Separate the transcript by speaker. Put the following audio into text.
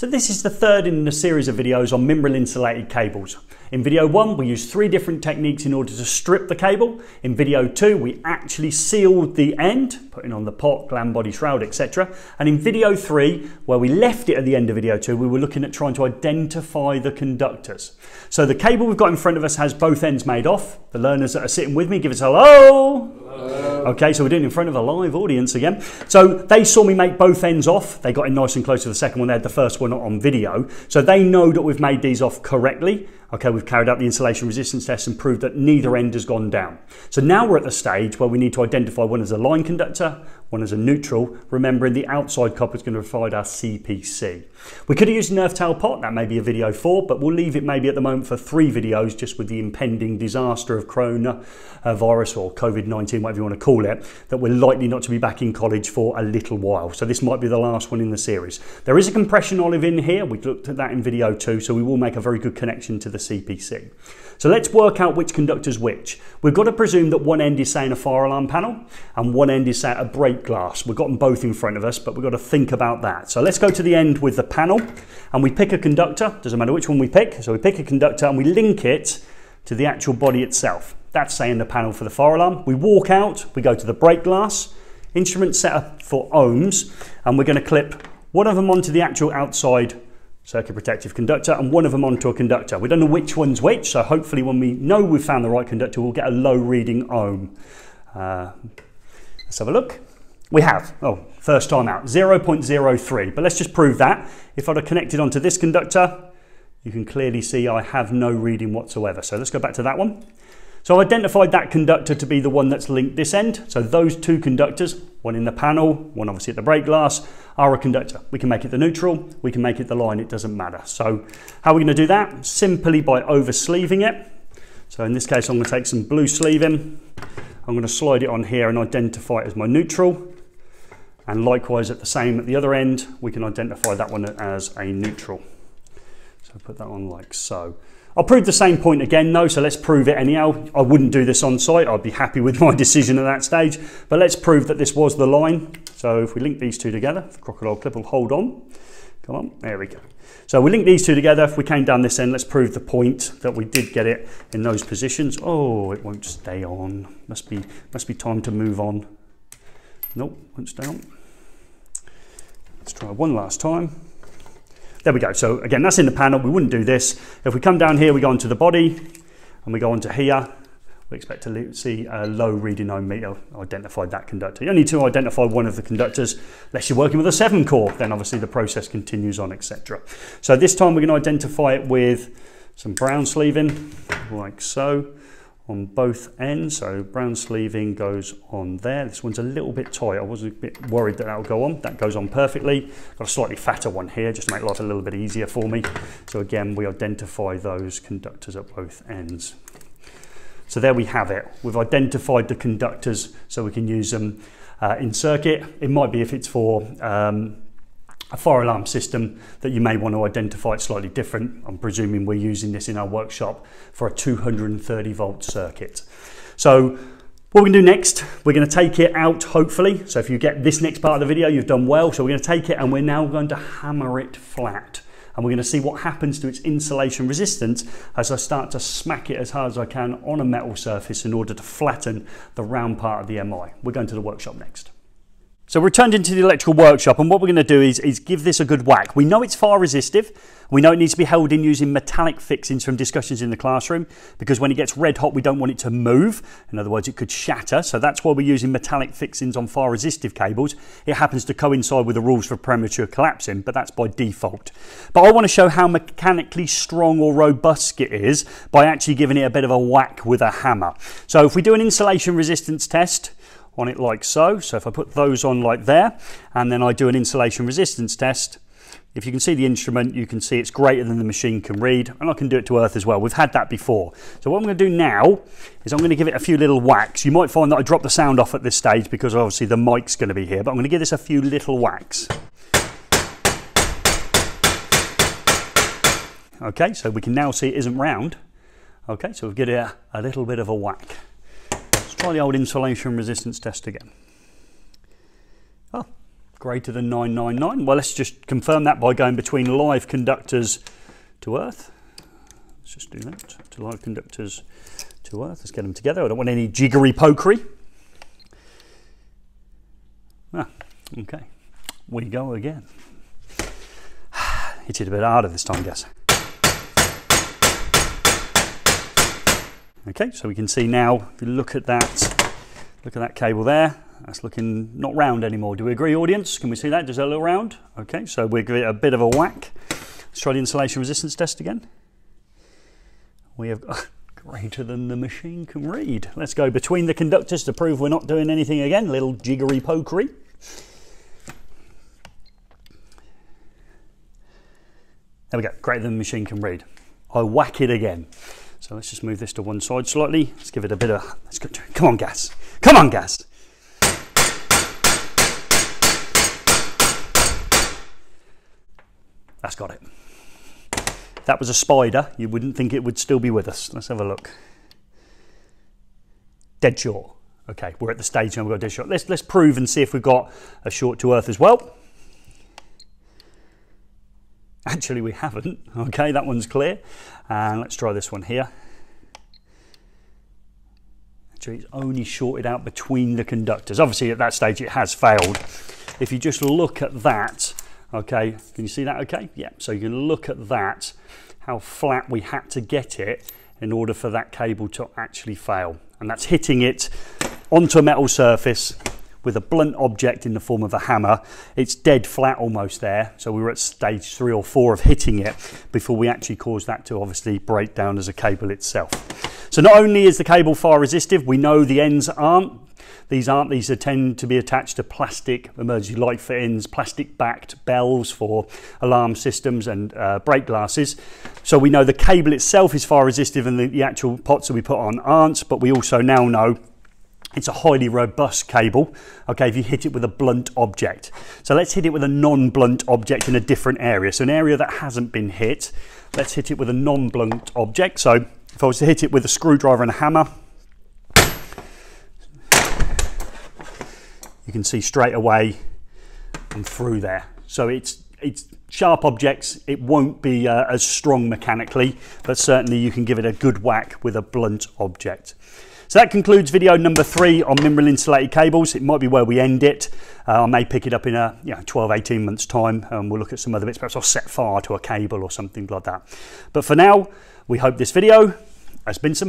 Speaker 1: So this is the third in a series of videos on mineral insulated cables. In video one, we used three different techniques in order to strip the cable. In video two, we actually sealed the end, putting on the pot, gland body shroud, etc. And in video three, where we left it at the end of video two, we were looking at trying to identify the conductors. So the cable we've got in front of us has both ends made off. The learners that are sitting with me, give us a hello. hello. Okay, so we're doing it in front of a live audience again. So they saw me make both ends off. They got in nice and close to the second one. They had the first one on video. So they know that we've made these off correctly. Okay, we've carried out the insulation resistance test and proved that neither end has gone down. So now we're at the stage where we need to identify one as a line conductor, one as a neutral, remembering the outside copper is going to provide our CPC. We could have used an earth tail pot, that may be a video four, but we'll leave it maybe at the moment for three videos just with the impending disaster of corona uh, virus or COVID-19, whatever you want to call it, that we're likely not to be back in college for a little while. So this might be the last one in the series. There is a compression olive in here. We've looked at that in video two, so we will make a very good connection to the CPC. So let's work out which conductor's which. We've got to presume that one end is saying a fire alarm panel and one end is saying a break glass. We've got them both in front of us, but we've got to think about that. So let's go to the end with the panel and we pick a conductor. Doesn't matter which one we pick. So we pick a conductor and we link it to the actual body itself. That's saying the panel for the fire alarm. We walk out, we go to the break glass, instrument set up for ohms, and we're going to clip one of them onto the actual outside circuit protective conductor and one of them onto a conductor. We don't know which one's which, so hopefully when we know we've found the right conductor, we'll get a low reading ohm. Uh, let's have a look. We have, oh, first time out, 0.03, but let's just prove that. If I'd have connected onto this conductor, you can clearly see I have no reading whatsoever. So let's go back to that one. So I've identified that conductor to be the one that's linked this end. So those two conductors, one in the panel, one obviously at the break glass, are a conductor. We can make it the neutral, we can make it the line, it doesn't matter. So how are we going to do that? Simply by over sleeving it. So in this case, I'm going to take some blue sleeving. I'm going to slide it on here and identify it as my neutral. And likewise at the same at the other end, we can identify that one as a neutral. So put that on like so. I'll prove the same point again though, so let's prove it anyhow. I wouldn't do this on site, I'd be happy with my decision at that stage, but let's prove that this was the line. So if we link these two together, the crocodile clip will hold on. Come on, there we go. So we link these two together. If we came down this end, let's prove the point that we did get it in those positions. Oh, it won't stay on. Must be, must be time to move on. Nope, won't stay on. Let's try one last time. There we go. So again, that's in the panel. We wouldn't do this. If we come down here, we go onto the body and we go onto here. We expect to see a low reading ohm uh, meter identified that conductor. You only need to identify one of the conductors, unless you're working with a seven core, then obviously the process continues on, etc. So this time we're going to identify it with some brown sleeving, like so on both ends. So brown sleeving goes on there. This one's a little bit tight. I was a bit worried that that'll go on. That goes on perfectly. Got a slightly fatter one here just to make life a little bit easier for me. So again, we identify those conductors at both ends. So there we have it. We've identified the conductors so we can use them uh, in circuit. It might be if it's for um, a fire alarm system that you may want to identify it slightly different. I'm presuming we're using this in our workshop for a 230 volt circuit. So what we're to do next, we're going to take it out hopefully. So if you get this next part of the video, you've done well. So we're going to take it and we're now going to hammer it flat. And we're going to see what happens to its insulation resistance as I start to smack it as hard as I can on a metal surface in order to flatten the round part of the MI. We're going to the workshop next. So we're turned into the electrical workshop and what we're going to do is, is give this a good whack. We know it's fire resistive. We know it needs to be held in using metallic fixings from discussions in the classroom because when it gets red hot we don't want it to move. In other words it could shatter. So that's why we're using metallic fixings on fire resistive cables. It happens to coincide with the rules for premature collapsing but that's by default. But I want to show how mechanically strong or robust it is by actually giving it a bit of a whack with a hammer. So if we do an insulation resistance test on it like so. So if I put those on like there, and then I do an insulation resistance test, if you can see the instrument, you can see it's greater than the machine can read, and I can do it to earth as well. We've had that before. So what I'm going to do now is I'm going to give it a few little whacks. You might find that I drop the sound off at this stage because obviously the mic's going to be here, but I'm going to give this a few little whacks. Okay, so we can now see it isn't round. Okay, so we've it a, a little bit of a whack. Try the old insulation resistance test again. Oh, greater than 999. Well, let's just confirm that by going between live conductors to earth. Let's just do that, to live conductors to earth. Let's get them together. I don't want any jiggery pokery. Ah, okay. We go again. Hit it a bit harder this time, I guess. Okay, so we can see now, if you look at that, look at that cable there, that's looking not round anymore. Do we agree, audience? Can we see that? Does that look round? Okay, so we'll give it a bit of a whack. Let's try the insulation resistance test again. We have greater than the machine can read. Let's go between the conductors to prove we're not doing anything again. Little jiggery pokery. There we go, greater than the machine can read. I whack it again. So let's just move this to one side slightly. Let's give it a bit of, let's go, come on gas, come on gas. That's got it. That was a spider, you wouldn't think it would still be with us. Let's have a look. Dead short. Okay, we're at the stage now we've got a dead short. Let's, let's prove and see if we've got a short to earth as well. Actually, we haven't. Okay, that one's clear. And let's try this one here. Actually, it's only shorted out between the conductors. Obviously, at that stage, it has failed. If you just look at that, okay, can you see that okay? Yeah, so you can look at that, how flat we had to get it in order for that cable to actually fail. And that's hitting it onto a metal surface with a blunt object in the form of a hammer. It's dead flat almost there. So we were at stage three or four of hitting it before we actually caused that to obviously break down as a cable itself. So not only is the cable fire resistive, we know the ends aren't. These aren't, these tend to be attached to plastic emergency light fittings, plastic backed bells for alarm systems and uh, break glasses. So we know the cable itself is fire resistive and the, the actual pots that we put on aren't, but we also now know it's a highly robust cable, okay, if you hit it with a blunt object. So let's hit it with a non-blunt object in a different area. So an area that hasn't been hit, let's hit it with a non-blunt object. So if I was to hit it with a screwdriver and a hammer, you can see straight away and through there. So it's, it's sharp objects, it won't be uh, as strong mechanically, but certainly you can give it a good whack with a blunt object. So that concludes video number three on mineral insulated cables. It might be where we end it. Uh, I may pick it up in a you know, 12, 18 months time and we'll look at some other bits. Perhaps I'll set fire to a cable or something like that. But for now, we hope this video has been some help.